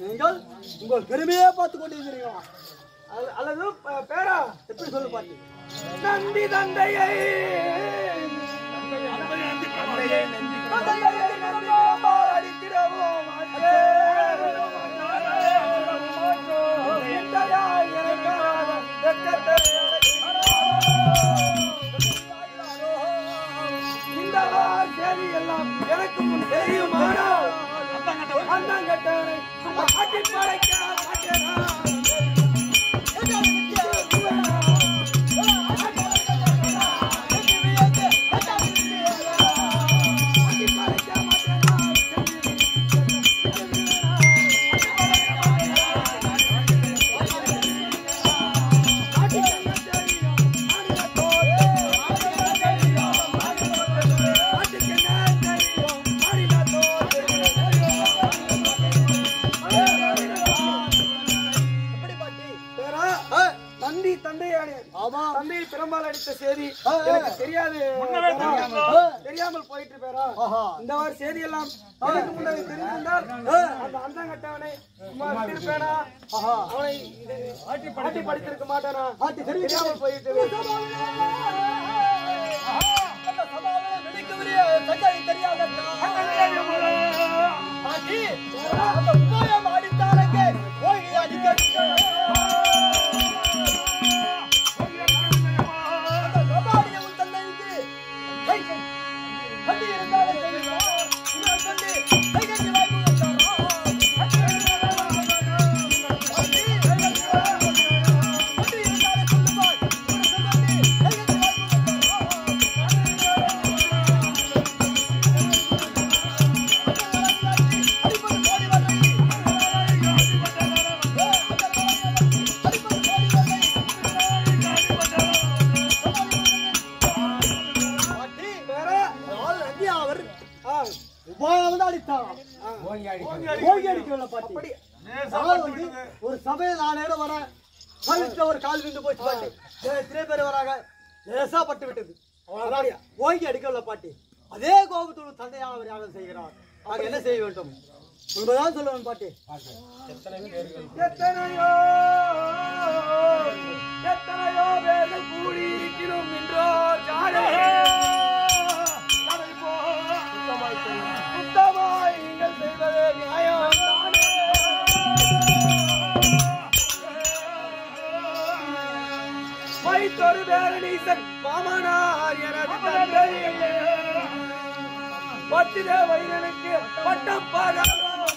நீங்கள் உங்கள் பெருமையே பார்த்து கொண்டிருக்கிறீங்களா அல்ல- அல்லது பேரா? எப்படி சொல்லு பாட்டி நந்தி தந்தையை! தந்தையை நம்பினால் அடித்திடவும் அண்ணங்கட்டவனை சும்மா ஆட்டி படைக்க மாட்டேனா? தெரியாது. தெரியாமல் போயிட்டு பேரா இந்த மாதிரி செய்தி எல்லாம் எனக்கு முன்னாடி தெரிந்திருந்தால் அந்த அந்தங்கட்டவனை அவனை இது ஆட்டி படித்திருக்க மாட்டானா தெரியாமல் போயிட்டு அவர் பேரணீசன் மாமனார் எனது தந்தை பத்திர வைரனுக்கு பட்டம் பாராளோ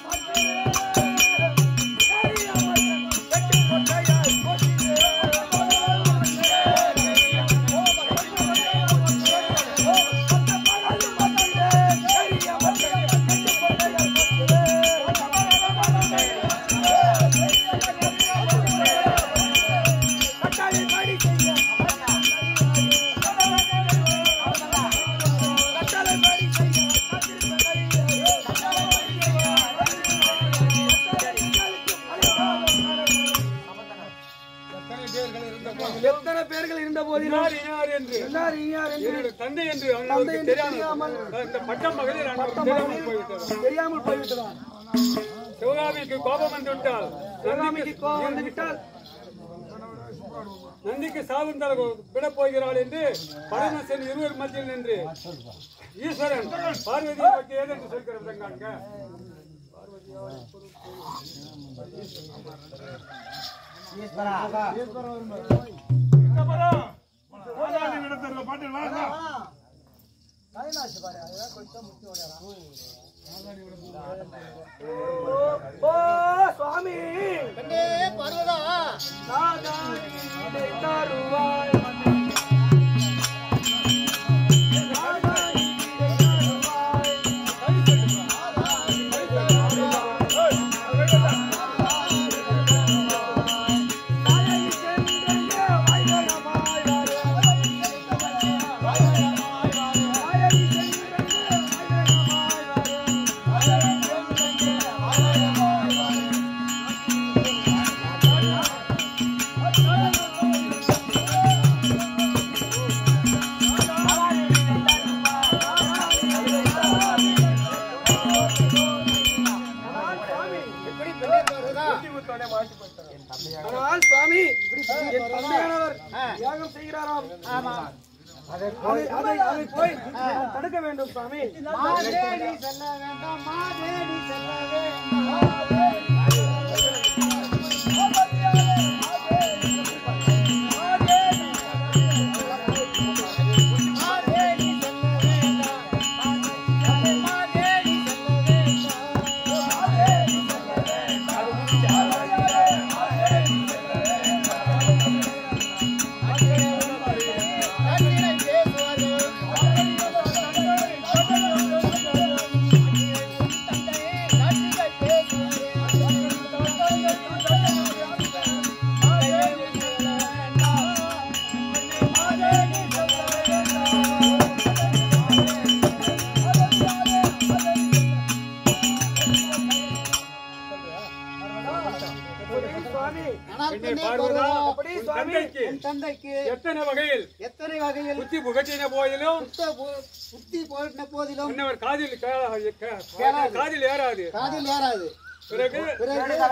எத்தனை பேர்கள் இருந்த போதிலும் தந்தை என்று தெரியாமல் தெரியாமல் இந்த பட்டம் மகளிர் அவனுக்கு தெரியாமல் போய்விட்டது. தெரியாமல் போய்விட்டதா சிவகாமிக்கு கோபம் வந்து விட்டால் சிவகாமிக்கு கோபம் வந்து விட்டால் நந்திக்கு சாபம் தர விடப் போகிறாள் என்று பரமசன் இருவர் மத்தியில் நின்று ஈஸ்வரன் பார்வதியை பற்றி ஏதென்று சொல்கிறது காண்க? சுவாமி. பர்வதா. நாதாரி தருவாய். புகட்டின போதிலும் புத்த போ- புத்தி போன போதிலும் முன்னவர் காதில். காதில் ஏறாது. காதில் ஏறாது. பிறகு பிறகு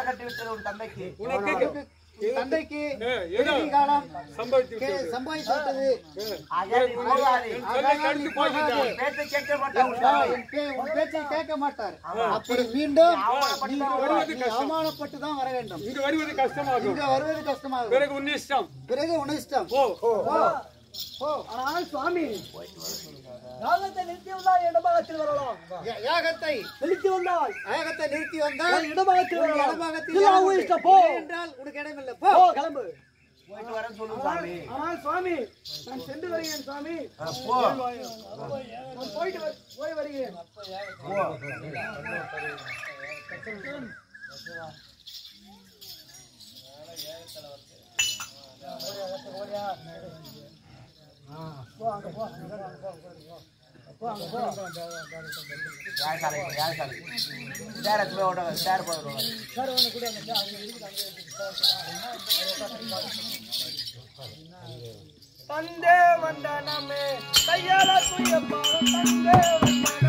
உனக்கு என் தந்தைக்கு ஏ, ஏதோ பிறவி காலம் சம்பவித்து கே- விட்டது. சம்பவித்து விட்டது. பிறகு உன்னை- என் சொல்லை தடுத்து போய்விட்டார். ஆ, என் பே- உன் பேச்சை கேட்க மாட்டார். அப்படி மீண்டும் நீ வருவது நீ அவமானப்பட்டு தான் வர வேண்டும். இங்கு வருவது கஷ்டமாகும். இங்க வருவது கஷ்டமாகும். பிறகு உன் இஷ்டம். பிறகு உன் இஷ்டம். ஓ ஆனால் சுவாமி யாகத்தை நிறுத்தி வந்தால் இடபாகத்தில் வரலாம். யாகத்தை நிறுத்தி வந்தால் யாகத்தை நிறுத்தி வந்தால் இடபாகத்தில் வரலாம். இடபாகத்தில் போ இல்லை. என்றால் உனக்கு இடமில்லை போ. போ கிளம்பு. ஆனால் சுவாமி. நான் சென்று வருகிறேன் சுவாமி. நான் போயிட்டு போய் வருகிறேன். தந்தே வந்தனமே கையால தூய பாரம் தந்தே வந்தனமே.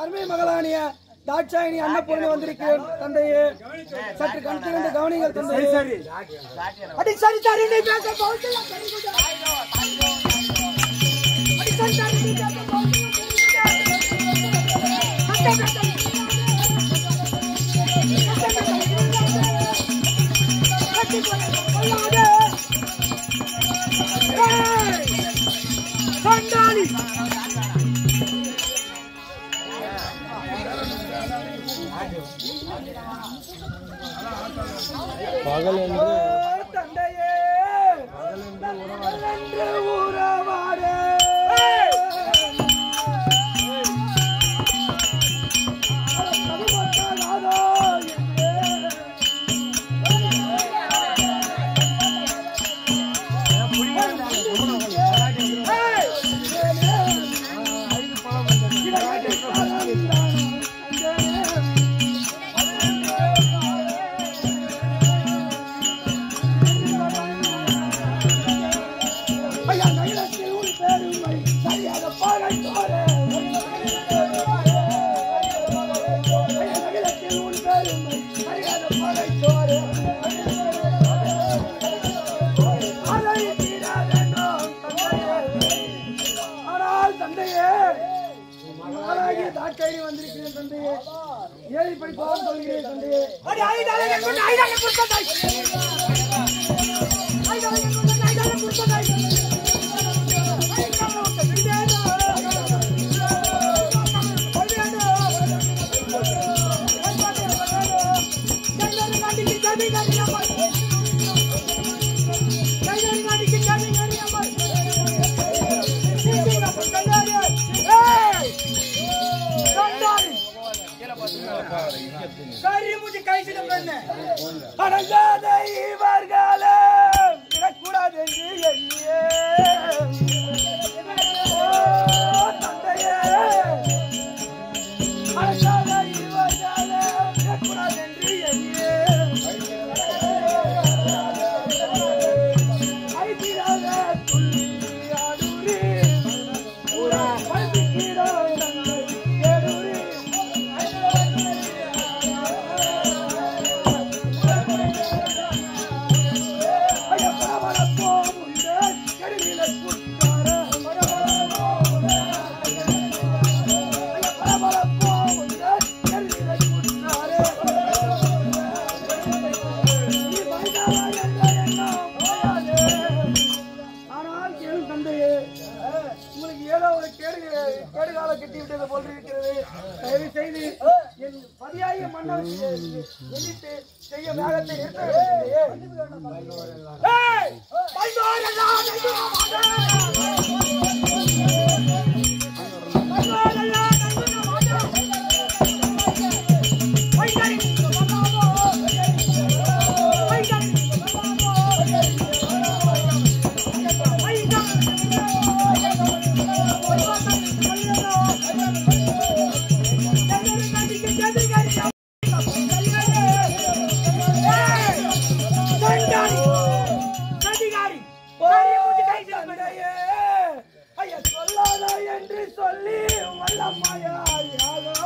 அருமை மகளானிய தாட்சாயினி அன்னபூர்ணி வந்திருக்கிறேன் தந்தையே சற்று கண் திறந்து கவனிங்கள் தந்தையே சரி அடி சரி சரி நீ பேச போகல அடி சரி சரி நீ பேச சண்டாளி 那个 சரி முடி கை சிடம் பண்ண அடங்காத இவர்களே. வல்லமாயா யாரோ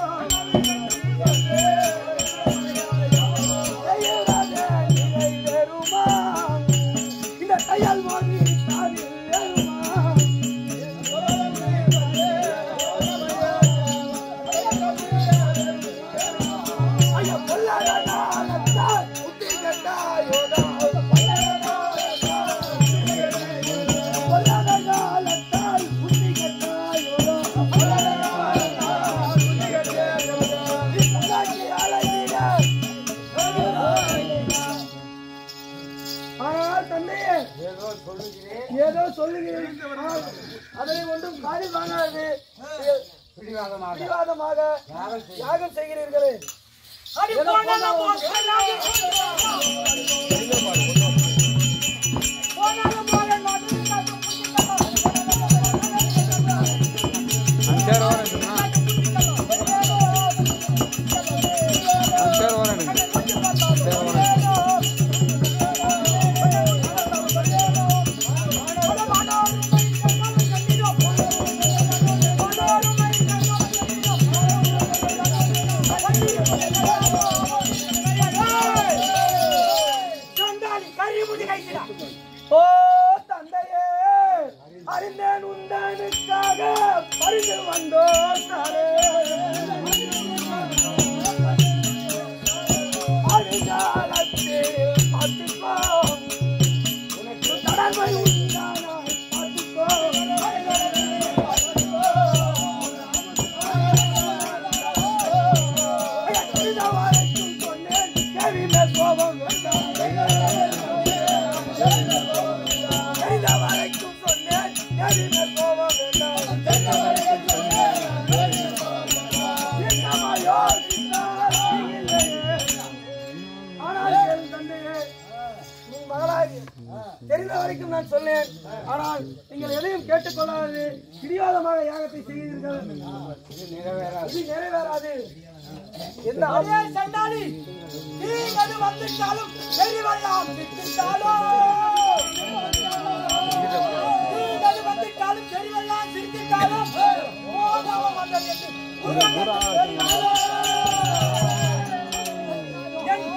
பிடிவாதமாக யாகம் செய்கிறீர்களே. தெரிந்த வரைக்கும் நான் சொன்னேன் ஆனால் நீங்கள் எதையும் கேட்டுக்கொள்ளாது பிரிவாதமாக யாகத்தை செய்கிறீர்கள் நிறைவேறாது இந்த அடியே சண்டாளி நீங்கள் வந்துட்டாலும் தெரிவெல்லாம் சிரித்தாலும் நீங்கள் வந்துட்டாலும் தெரிவெல்லாம் சிரித்தாலும் மோகவம் வந்தது என்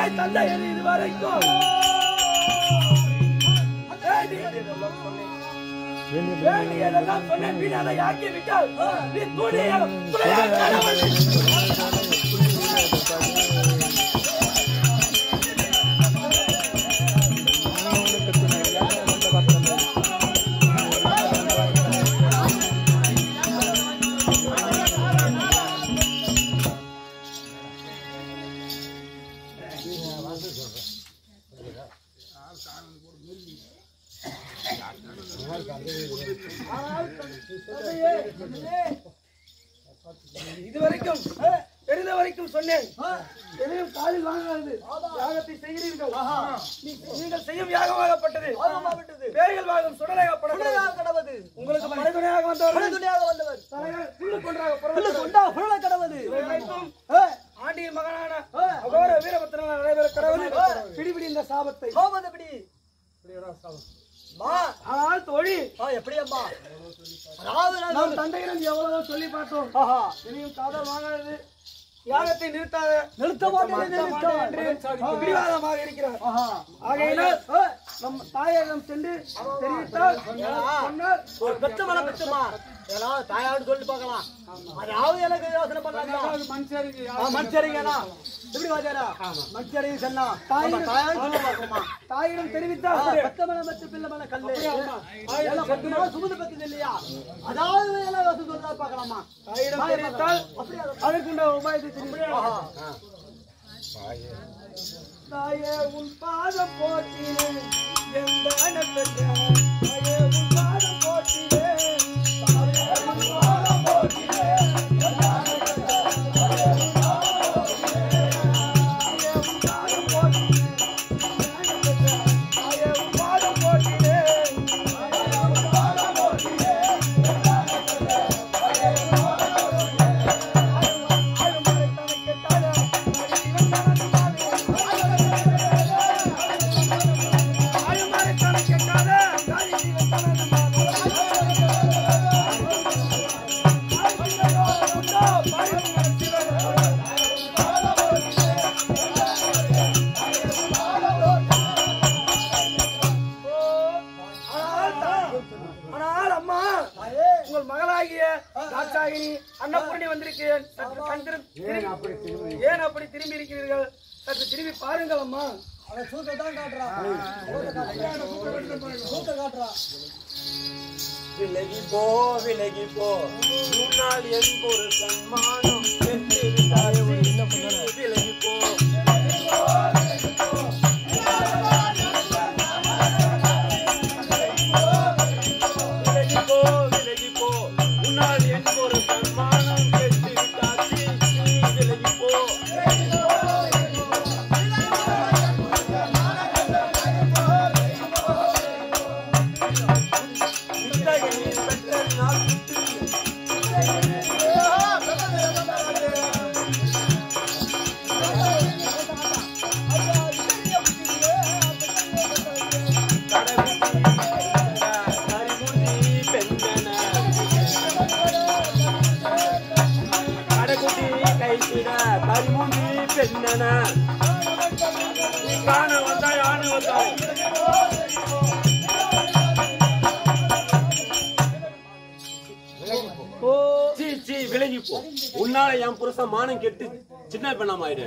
தந்தை தந்தை என்று இது வரைக்கும் வேண்டியதெல்லாம் சொன்னேன் பின்னாடி ஆக்கி விட்டால் நீ துணியை நாம் தந்தையிடம் எவ்வளவு சொல்லி பார்த்தோம். இனியும் காதல் வாங்காது யாகத்தை நிறுத்தாத நிறுத்த பிடிவாதமாக இருக்கிறார். ஆகையினால் நம் தாயகம் சென்று தெரிவித்தால் சொன்னால் பெற்றுமா ஏதாவது தாயாவது பார்க்கலாம் அதாவது எனக்கு யோசனை பண்ணலாம் மனுஷரிங்கண்ணா எப்படி வாஜாரா? மனுஷரிங்க சொன்னா தாயிடம் பார்க்கணுமா தாயிடம் தெரிவித்தா பத்தமலை பத்து பிள்ளைமலை கல்லு. பத்துமா பத்து இல்லையா? அதாவது எல்லாம் யோசனை பார்க்கலாமா? விட்டு விலகி போ. உன்னால என் புருஷன் மானம் கெட்டு சின்ன பெண்ணாம ஆயிடு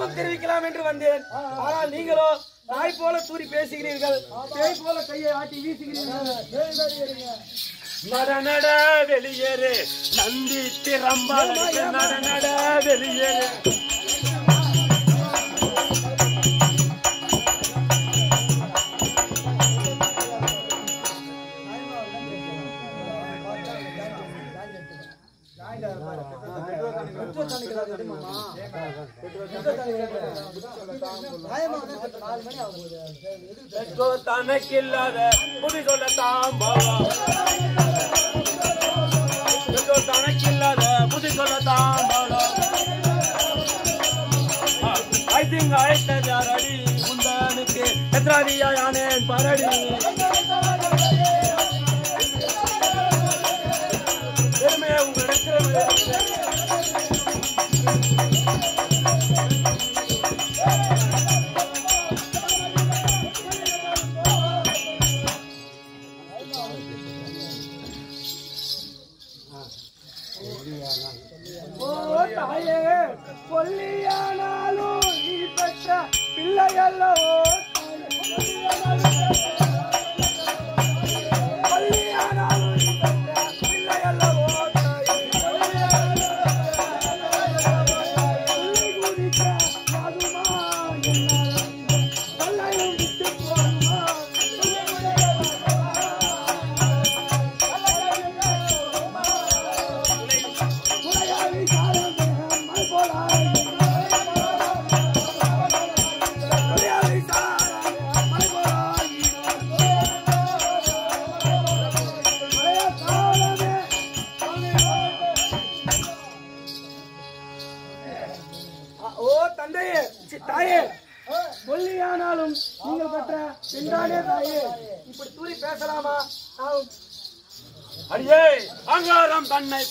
என்று வந்தேன் ஆனால் நீங்களோ நாய் போல தூரி பேசுகிறீர்கள் பேய் போல கையை ஆட்டி வீசுகிறீர்கள் நட நட வெளியேறு நந்தி திறம்பால் நட நட வெளியேறு பெற்றோ தனக்கில்லாத புதி சொல்ல தாம்பவம் பெற்றோ தனக்கில்லாத புதி சொல்ல தாம்பவம் ஐத்திங்க அழைத்தது அரடி உந்தனுக்கு எத்ராதியா யானேன் பரடி.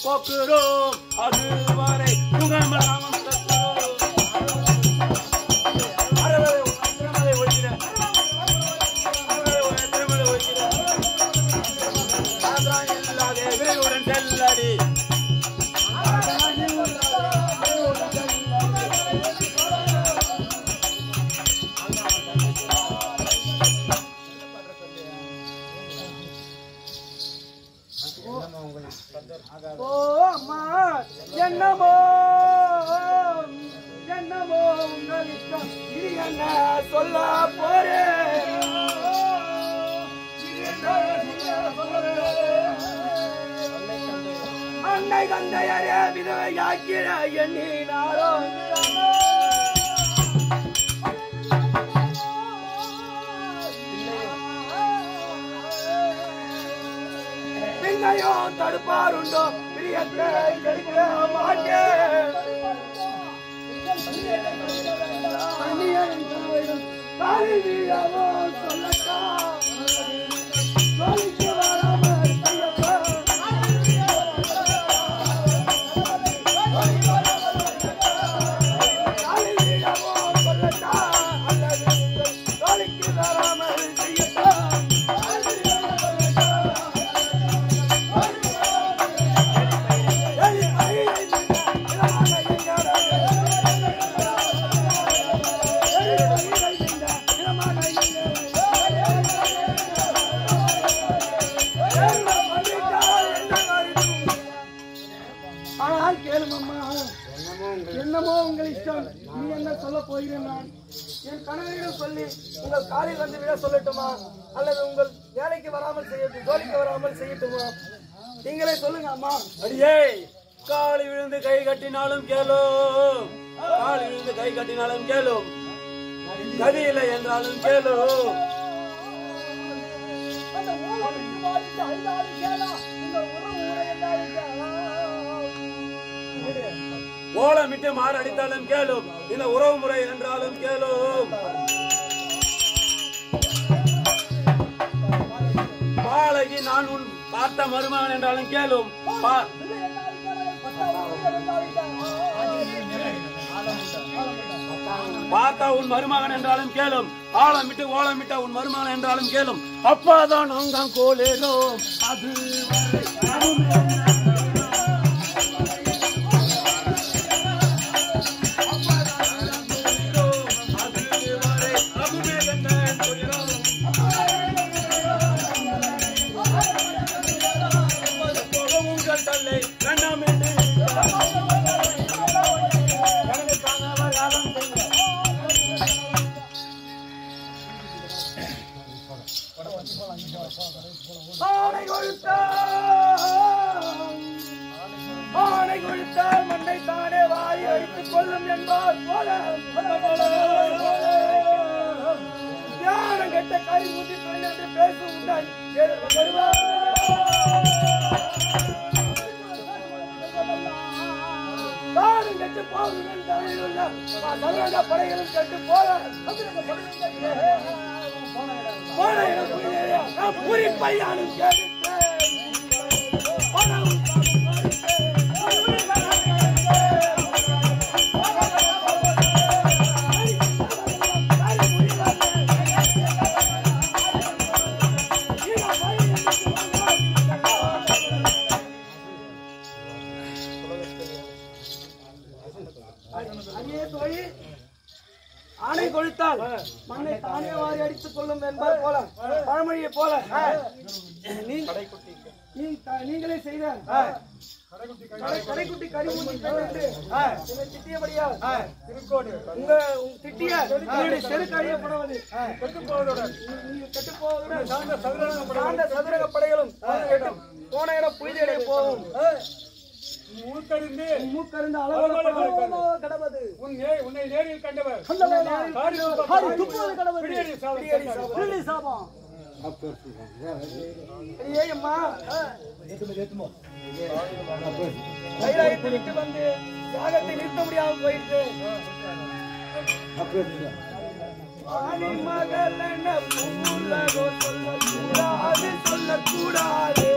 光棍。என்ன சொல்ல போறேன். அன்னை தந்தையரே விதவையாக்கிற எண்ணினாரோ? தடுப்பாருண்டோ? பிரியத்தை கெடுக்க மாட்டேன். viento, aleluya, vos la. சொல்லுங்க அம்மா அடியே காலி விழுந்து கை கட்டினாலும் கேளும். காலி விழுந்து கை கட்டினாலும் கேளும். கதி இல்லை என்றாலும் கேளும். ஓலமிட்டு மாரடித்தாலும் கேளும். இந்த உறவு முறை என்றாலும் கேளும். பாலகி நான் உன் பார்த்த மருமகன் என்றாலும் கேளும். பா- பார்த்தா உன் மருமகன் என்றாலும் கேளும். ஆழமிட்டு ஓலமிட்ட உன் மருமகன் என்றாலும் கேளும். அப்பாதான் அங்கம் கோலேரோ அது பேசும் உண்டாய் தானும் கெட்டு போகுங்கள் தலையில் உள்ள சதுரங்க படைகளும் கெட்டு போக சதுரங்க போன இடம் புரியலையா? நான் கடைக்குட்டி கரிமூச்சி கண்டு என்னை திட்டியபடியால் உங்க உங்க திட்டிய உங்களுடைய செருக்கு அழியப்படுவது கெட்டு போவதுடன் நீங்க கெட்டு போவதுடன் சார்ந்த சதுரங்க படைகளும் கெட்டு போன இடம் புய்தடைய போகும் மூக்கறிந்து மூக்கறிந்து அளவு கடவது உன்னை நேரில் கண்டவர். பிடி சாபம் ஐயே அம்மா கைலாயத்தை விட்டு வந்து தியாகத்தை நிறுத்த முடியாமல் போயிட்டு மகள் என சொல்லக்கூடாது சொல்லக்கூடாது.